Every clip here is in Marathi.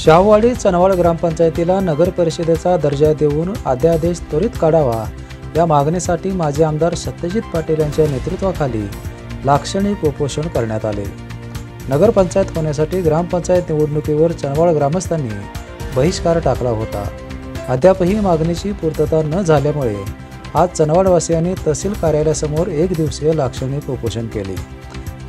शाहवाडी चनवाड ग्रामपंचायतीला नगर परिषदेचा दर्जा देऊन अध्यादेश त्वरित काढावा. या मागणीसाठी माजी आमदार सत्यजित पाटील यांच्या नेतृत्वाखाली लाक्षणिक उपोषण करण्यात आले. नगरपंचायत होण्यासाठी ग्रामपंचायत निवडणुकीवर चनवाड ग्रामस्थांनी बहिष्कार टाकला होता. अद्यापही मागणीची पूर्तता न झाल्यामुळे आज चनवाडवासियांनी तहसील कार्यालयासमोर एक दिवसीय लाक्षणिक उपोषण केले.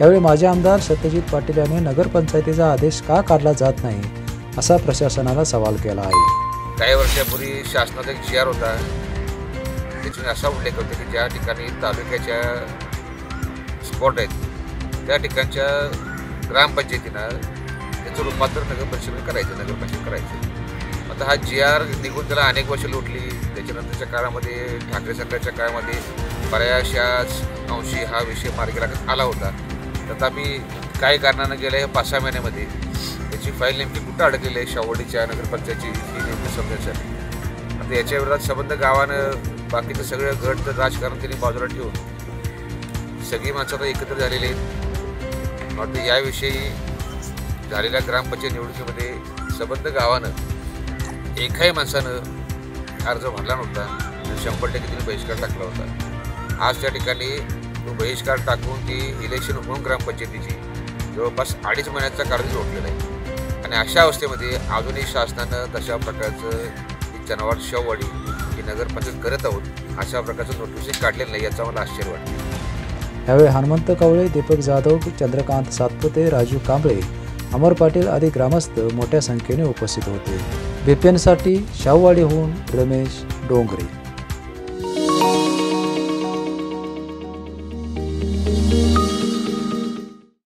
यावेळी माजी आमदार सत्यजित पाटील यांनी नगरपंचायतीचा आदेश का काढला जात नाही असा प्रशासनाला सवाल केला आहे. काही वर्षापूर्वी शासनाचा एक जी आर होता. त्याच्याने असा उल्लेख होता की ज्या ठिकाणी तालुक्याच्या स्पॉट आहेत त्या ठिकाणच्या ग्रामपंचायतीनं त्याचं रूपांतर नगर परिषदेने करायचं नगरपंचायत करायचं. आता हा जी आर निघून त्याला अनेक वर्ष लुटली. त्याच्यानंतरच्या काळामध्ये ठाकरे सरकारच्या काळामध्ये बऱ्याचशा अंशी हा विषय मार्गी लागत आला होता. तथापि काही कारणानं गेलं आहे पाच सहा महिन्यामध्ये. त्याची फाईल नेमकी कुठं अडकलेली आहे शावडीच्या नगरपंचायतची ही नेमकी समजायसाठी आता याच्या विरोधात संबंध गावानं बाकीचं सगळं घट तर राजकारण त्यांनी बाजूला ठेवून. सगळी माणसं आता एकत्र झालेली आहेत. वाटतं याविषयी झालेल्या ग्रामपंचायत निवडणुकीमध्ये संबंध गावानं एकाही माणसानं अर्ज भरला नव्हता. शंभर टक्के तिने बहिष्कार टाकला होता. आज त्या ठिकाणी तो बहिष्कार टाकून ती इलेक्शन होऊन ग्रामपंचायतीची. जवळपास अडीच महिन्याचा काळजी लोटलेला आहे. आणि अशा अवस्थेमध्ये अजूनही शासनानं तशा प्रकारचं ही जनावर शववाडी ही नगरपंचायत करत आहोत अशा प्रकारचं नोटिस काढलेलं नाही याचा मला आश्चर्य वाटतं. यावेळी हनुमंत कवळे दीपक जाधव चंद्रकांत सातपुते राजू कांबळे अमर पाटील आदी ग्रामस्थ मोठ्या संख्येने उपस्थित होते. बीपीएनसाठी शाहूवाडीहून रमेश डोंगरे.